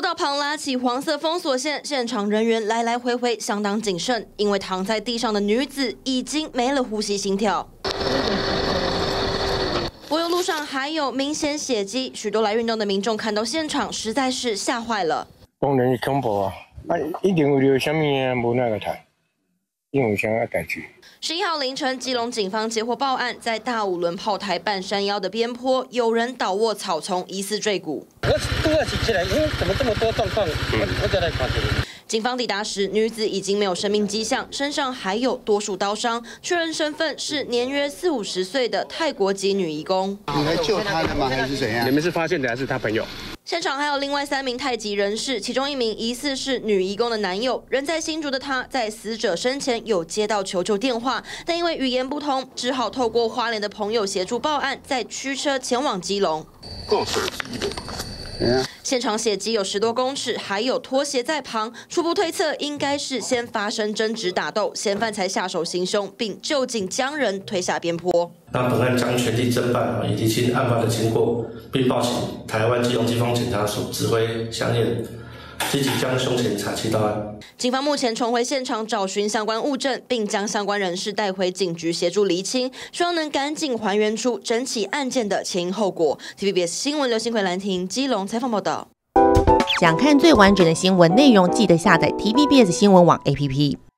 道旁拉起黄色封锁线，现场人员来来回回相当谨慎，因为躺在地上的女子已经没了呼吸心跳。柏油路上还有明显血迹，许多来运动的民众看到现场，实在是吓坏了。当然恐怖啊！啊，一定有什么无那个台。因为想要改去。十一号凌晨，基隆警方接获报案，在大五轮炮台半山腰的边坡，有人倒卧草丛，疑似坠谷。我都要起起来，因为怎么这么多状况？我再来看这个。警方抵达时，女子已经没有生命迹象，身上还有多处刀伤，确认身份是年约四五十岁的泰国籍女义工。你来救她的吗？还是怎样？你们是发现的还是他朋友？现场还有另外三名太极人士，其中一名疑似是女义工的男友。人在新竹的他，在死者生前有接到求救电话，但因为语言不通，只好透过花莲的朋友协助报案，再驱车前往基隆。现场血迹有十多公尺，还有拖鞋在旁。初步推测，应该是先发生争执打斗，嫌犯才下手行凶，并就近将人推下边坡。那本案将全力侦办，以及清案发的经过，并报请台湾基隆地方检察署指挥相验，积极将凶嫌查缉到案。警方目前重回现场找寻相关物证，并将相关人士带回警局协助厘清，希望能赶紧还原出整起案件的前因后果。TVBS 新闻刘新奎兰亭基隆采访报道。想看最完整的新闻内容，记得下载 TVBS 新闻网 APP。